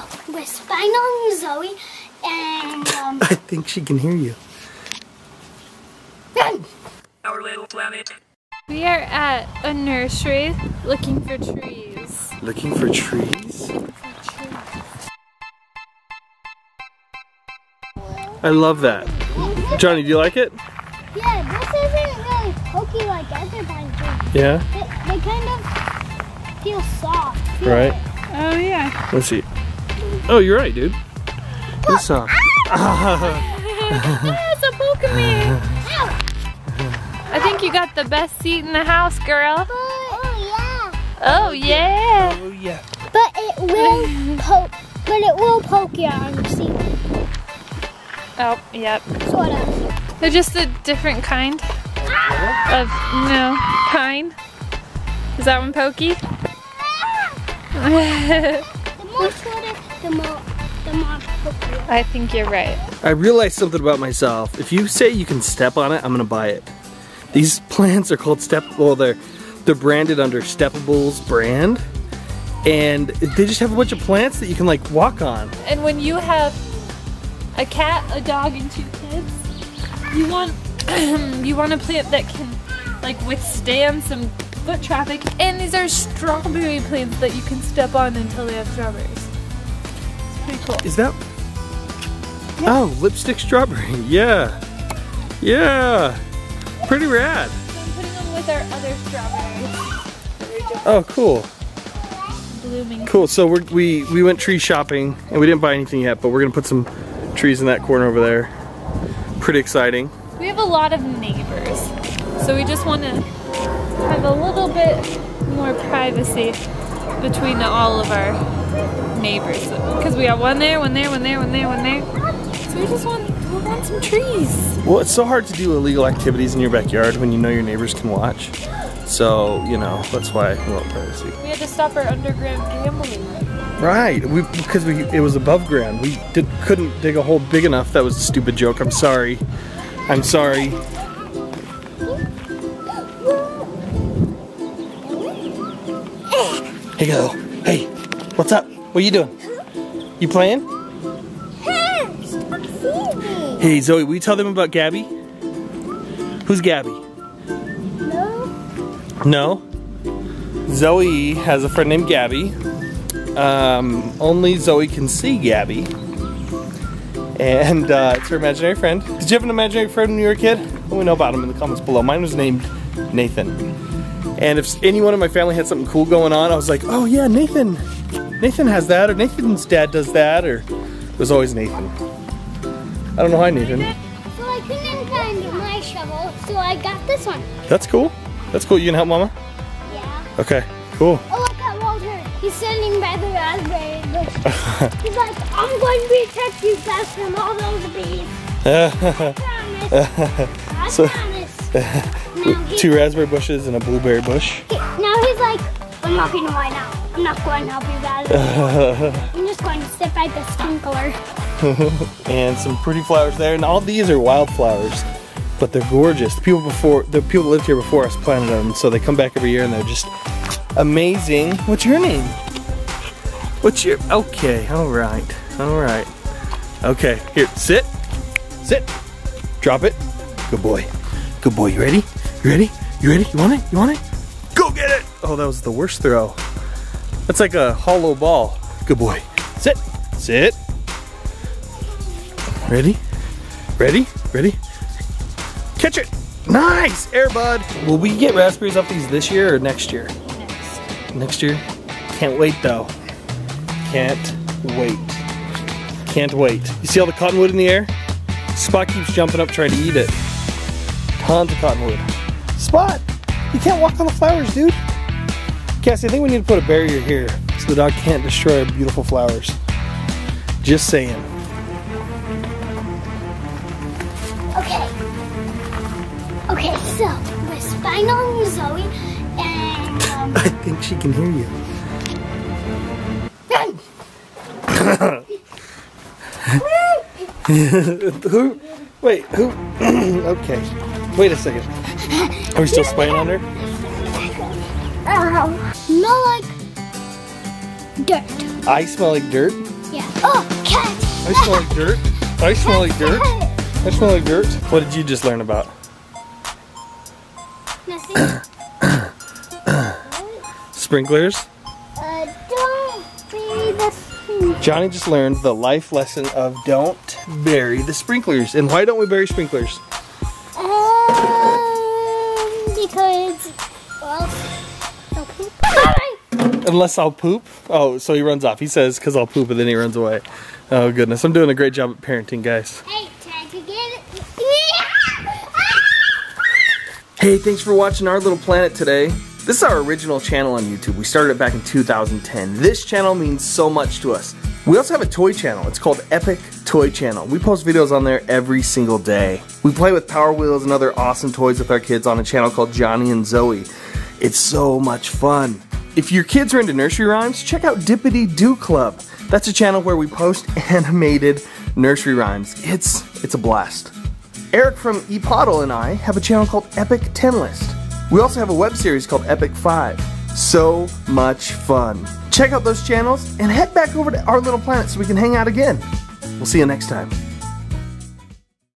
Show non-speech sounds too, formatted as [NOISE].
So, we're spying on Zoey, and um, I think she can hear you. run. Our little planet. We are at a nursery looking for trees. Looking for trees? I love that. Johnny, do you like it? Yeah, this isn't really pokey like other pine trees. Yeah? They, they kind of feel soft. Feel Right. like- Oh yeah. Let's see. Oh, you're right, dude. This song. It's a Pokemon. I think you got the best seat in the house, girl. Oh Oh yeah. Oh, yeah. Oh, yeah. But it will poke. But it will poke you on your seat. Oh yep. Sort of. They're just a different kind ah! of no pine. Is that one pokey? Ah! [LAUGHS] The more shorter, the more, the more poke. I think you're right. I realized something about myself. If you say you can step on it, I'm gonna buy it. These plants are called step. Well, they're they're branded under Steppables brand, and they just have a bunch of plants that you can like walk on. And when you have a cat, a dog, and two kids, you want [CLEARS THROAT] you want a plant that can like withstand some foot traffic. And these are strawberry plants that you can step on until they have strawberries. It's pretty cool. Is that? Oh, lipstick strawberry. [LAUGHS] Yeah, yeah. Pretty rad. So I'm putting them with our other strawberries. Oh, cool. blooming. Cool. So we're, we we went tree shopping and we didn't buy anything yet, but we're gonna put some trees in that corner over there. Pretty exciting. We have a lot of neighbors, so we just want to have a little bit more privacy between all of our neighbors. Because we got one there, one there, one there, one there, one there. So we just want we want some trees. Well, it's so hard to do illegal activities in your backyard when you know your neighbors can watch. So you know that's why we want privacy. We had to stop our underground gambling. Right. We because we it was above ground. We did, couldn't dig a hole big enough. That was a stupid joke. I'm sorry. I'm sorry. Hey, go. Hey, what's up? What are you doing? You playing? Hey, Zoey, will you tell them about Gabby? Who's Gabby? No. No. Zoey has a friend named Gabby. Um, only Zoey can see Gabby. And uh, it's her imaginary friend. Did you have an imaginary friend when you were a kid? Let me know about him in the comments below. Mine was named Nathan. And if anyone in my family had something cool going on, I was like, oh yeah, Nathan. Nathan has that, or Nathan's dad does that, or it was always Nathan. I don't know why Nathan. So I couldn't find my shovel, so I got this one. That's cool. That's cool. You can help Mama? Yeah. Okay, cool. Oh, look at Walter. He's standing by the raspberry bush. [LAUGHS] He's like, I'm going to protect you guys from all those bees. [LAUGHS] I promise. I [LAUGHS] So- promise. [LAUGHS] Two raspberry bushes and a blueberry bush. now he's like, I'm not going to lie now. I'm not going to help you guys. [LAUGHS] I'm just going to sit by the sprinkler. [LAUGHS] and some pretty flowers there. And all these are wildflowers, but they're gorgeous. The people before, the people that lived here before us planted them, so they come back every year and they're just amazing. What's your name? What's your? Okay, all right, all right. Okay, here, sit, sit, drop it. Good boy, good boy. You ready? You ready? You ready? You want it? You want it? Go get it! Oh, that was the worst throw. That's like a hollow ball. Good boy. Sit, sit. Ready? Ready? Ready? Catch it! Nice! Air bud! Will we get raspberries off these this year or next year? Next. Next year? Can't wait though. Can't wait. Can't wait. You see all the cottonwood in the air? Spot keeps jumping up trying to eat it. Tons of cottonwood. Spot! You can't walk on the flowers, dude. Cassie, I think we need to put a barrier here so the dog can't destroy our beautiful flowers. Just saying. Okay. Okay, so we're spying on Zoey, and um, [LAUGHS] I think she can hear you. [LAUGHS] who? Wait, who? [CLEARS THROAT] okay. Wait a second. Are we still spying on her? Ow. Smell like dirt. I smell like dirt. Yeah. Oh, cat. I smell like dirt. I smell like dirt. I smell like dirt. What did you just learn about? Nothing. [COUGHS] Sprinklers? uh, don't be the. Johnny just learned the life lesson of don't bury the sprinklers. And why don't we bury sprinklers? Um, because, well. Unless I'll poop. Oh, so he runs off. He says, because I'll poop, and then he runs away. Oh, goodness. I'm doing a great job at parenting, guys. Hey, time to get. Hey, thanks for watching Our Little Planet today. This is our original channel on YouTube. We started it back in 2010. This channel means so much to us. We also have a toy channel. It's called Epic Toy Channel. We post videos on there every single day. We play with Power Wheels and other awesome toys with our kids on a channel called Johnny and Zoey. It's so much fun. If your kids are into nursery rhymes, check out Dippity Doo Club. That's a channel where we post [LAUGHS] animated nursery rhymes. It's it's a blast. Eric from ePodel and I have a channel called Epic 10 List. We also have a web series called Epic 5. So much fun. Check out those channels and head back over to Our Little Planet so we can hang out again. We'll see you next time.